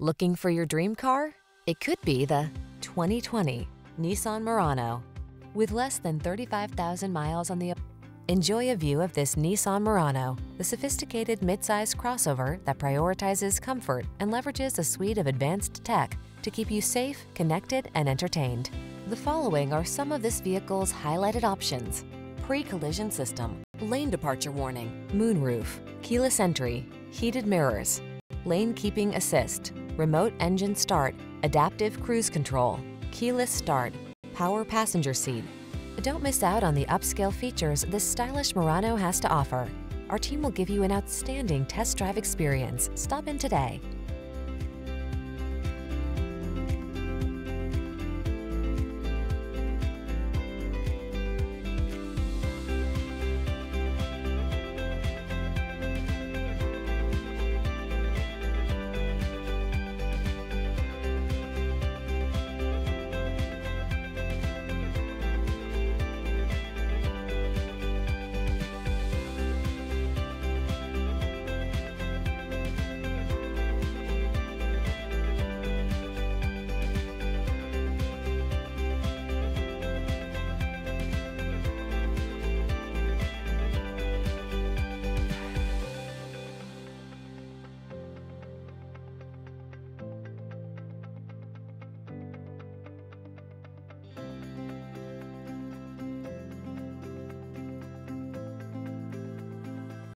Looking for your dream car? It could be the 2020 Nissan Murano. With less than 35,000 miles on the Enjoy a view of this Nissan Murano, the sophisticated midsize crossover that prioritizes comfort and leverages a suite of advanced tech to keep you safe, connected, and entertained. The following are some of this vehicle's highlighted options. Pre-collision system, lane departure warning, moonroof, keyless entry, heated mirrors, lane keeping assist, remote engine start, adaptive cruise control, keyless start, power passenger seat. Don't miss out on the upscale features this stylish Murano has to offer. Our team will give you an outstanding test drive experience. Stop in today.